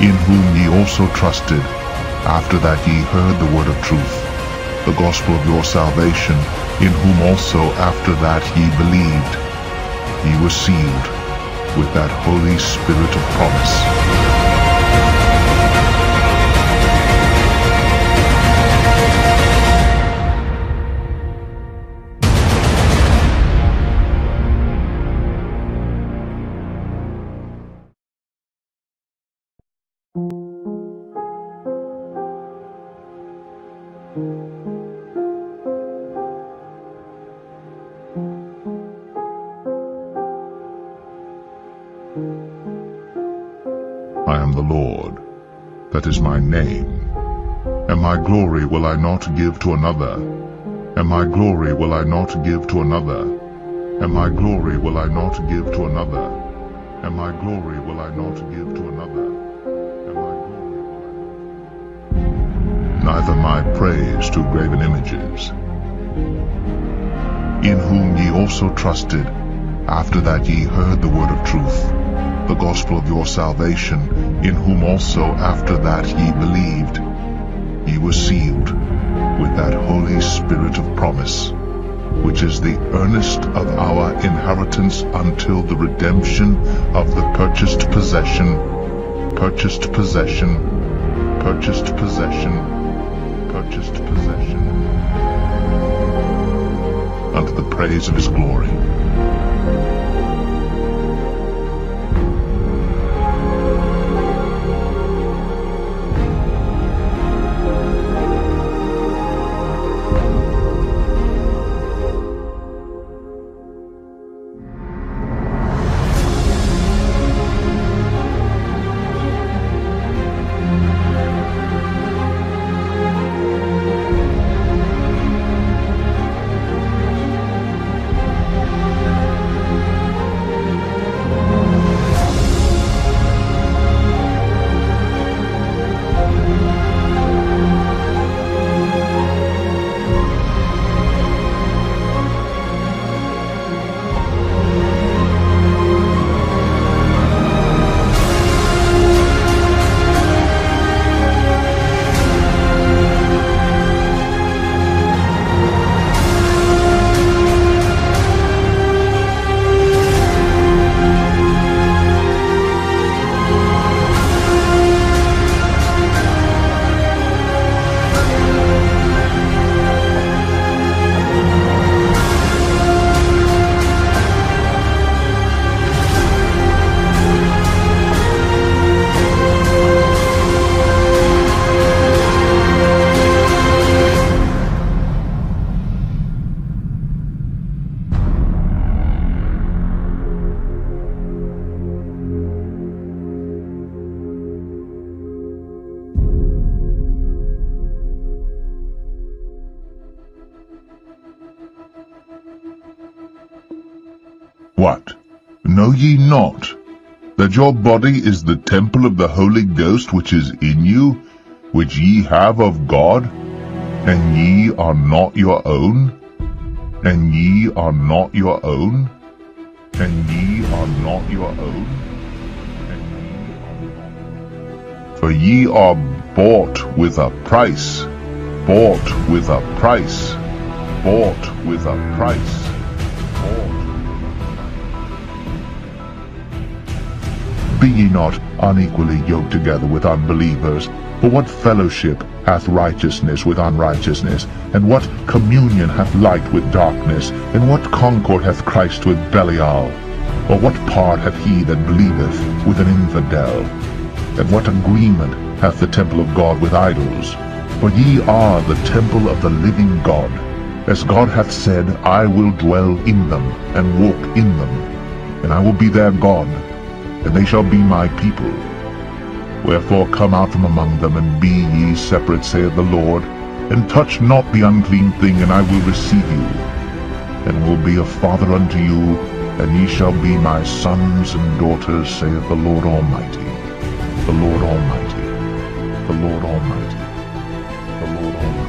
in whom ye also trusted, after that ye heard the word of truth, the gospel of your salvation, in whom also after that ye believed, ye were sealed with that Holy Spirit of promise. I am the Lord, that is my name. And my glory will I not give to another, and my glory will I not give to another, and my glory will I not give to another, and my glory will I not give to another, neither my praise to graven images, in whom ye also trusted, after that ye heard the word of truth, the gospel of your salvation, in whom also after that ye believed, ye were sealed with that Holy Spirit of promise, which is the earnest of our inheritance until the redemption of the purchased possession, purchased possession, purchased possession, purchased possession, the praise of his glory. What? Know ye not that your body is the temple of the Holy Ghost which is in you, which ye have of God, and ye are not your own? And ye are not your own? And ye are not your own? Ye not- For ye are bought with a price, bought with a price, bought with a price, Be ye not unequally yoked together with unbelievers. For what fellowship hath righteousness with unrighteousness? And what communion hath light with darkness? And what concord hath Christ with Belial? Or what part hath he that believeth with an infidel? And what agreement hath the temple of God with idols? For ye are the temple of the living God. As God hath said, I will dwell in them, and walk in them, and I will be their God, and they shall be my people. Wherefore come out from among them, and be ye separate, saith the Lord, and touch not the unclean thing, and I will receive you, and will be a father unto you, and ye shall be my sons and daughters, saith the Lord Almighty, the Lord Almighty, the Lord Almighty, the Lord Almighty.